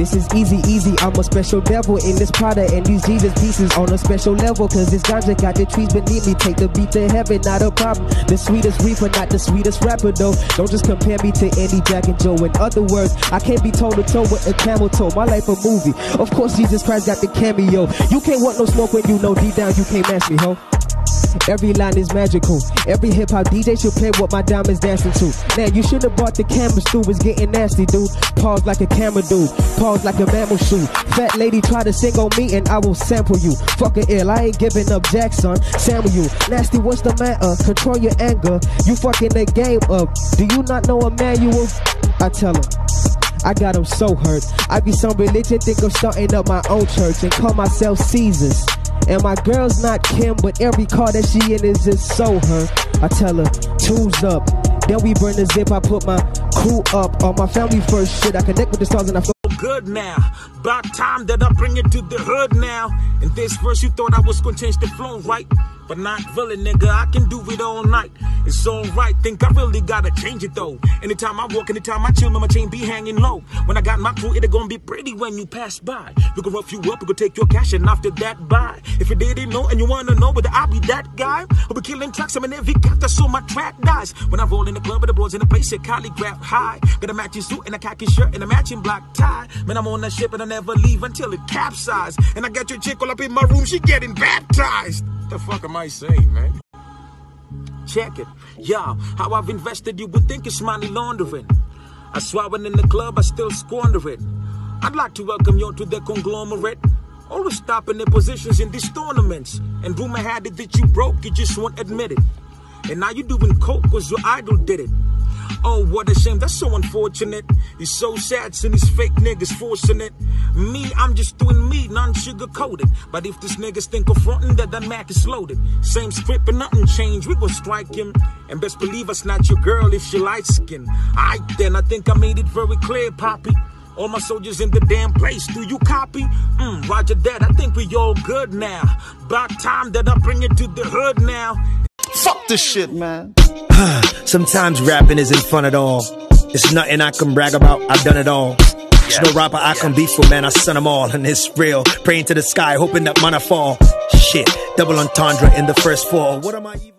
This is easy, easy. I'm a special devil in this product and these Jesus pieces on a special level. Cause this ganja got the trees beneath me. Take the beat to heaven, not a problem. The sweetest reaper, not the sweetest rapper though. Don't just compare me to Andy, Jack, and Joe. In other words, I can't be toe to toe with a camel toe. My life a movie. Of course, Jesus Christ got the cameo. You can't want no smoke when you know deep down you can't match me, ho. Every line is magical. Every hip hop DJ should play what my diamonds dancing to. Now you should have bought the cameras too. It's getting nasty, dude. Pause like a camera dude. Pause like a mammal shoe. Fat lady try to sing on me and I will sample you. Fuck a ill, I ain't giving up Jackson. You. Nasty, what's the matter? Control your anger. You fucking the game up. Do you not know a Emmanuel? I tell him. I got him so hurt. I be some religion, think of starting up my own church and call myself Caesars. And my girl's not Kim, but every car that she in is just so her. I tell her, two's up. Then we burn the zip, I put my crew up. On my family first shit, I connect with the stars and I feel good now. About time that I bring it to the hood now. In this verse, you thought I was gonna change the flow, right? But not really, nigga. I can do it all night. It's alright. Think I really gotta change it though. Anytime I walk, anytime I chill, my chain be hanging low. When I got my crew, it gonna be pretty when you pass by. We gonna rough you up, we gonna take your cash, and after that, buy. If you didn't know and you wanna know whether I be that guy, I'll be killing tracks. I'm in every cat so my track dies. When I roll in the club, with the boys in the place, it grab high. Got a matching suit and a khaki shirt and a matching black tie. Man, I'm on that ship and I never leave until it capsizes. And I got your chick all up in my room, she getting baptized the fuck am I saying, man? Check it. Yo, how I've invested you would think it's money laundering. I swear in the club, I still squander it. I'd like to welcome you to the conglomerate. Always stopping their positions in these tournaments. And rumor had it that you broke, you just won't admit it. And now you're doing coke cause your idol did it. Oh, what a shame, that's so unfortunate. He's so sad seeing these fake niggas forcing it. Me, I'm just doing me, non-sugar coated. But if this niggas think of frontin', that that Mac is loaded. Same script, but nothing changed, we gon' strike him. And best believe us not your girl if she light skin. I then, I think I made it very clear, Poppy. All my soldiers in the damn place, do you copy? Mm, roger that, I think we all good now. About time that I bring it to the hood now. Fuck this shit, man. Sometimes rapping isn't fun at all. It's nothing I can brag about, I've done it all. There's no rapper I can beef for, man, I sent them all, and it's real. Praying to the sky, hoping that mana fall. Shit, double entendre in the first fall. What am I even?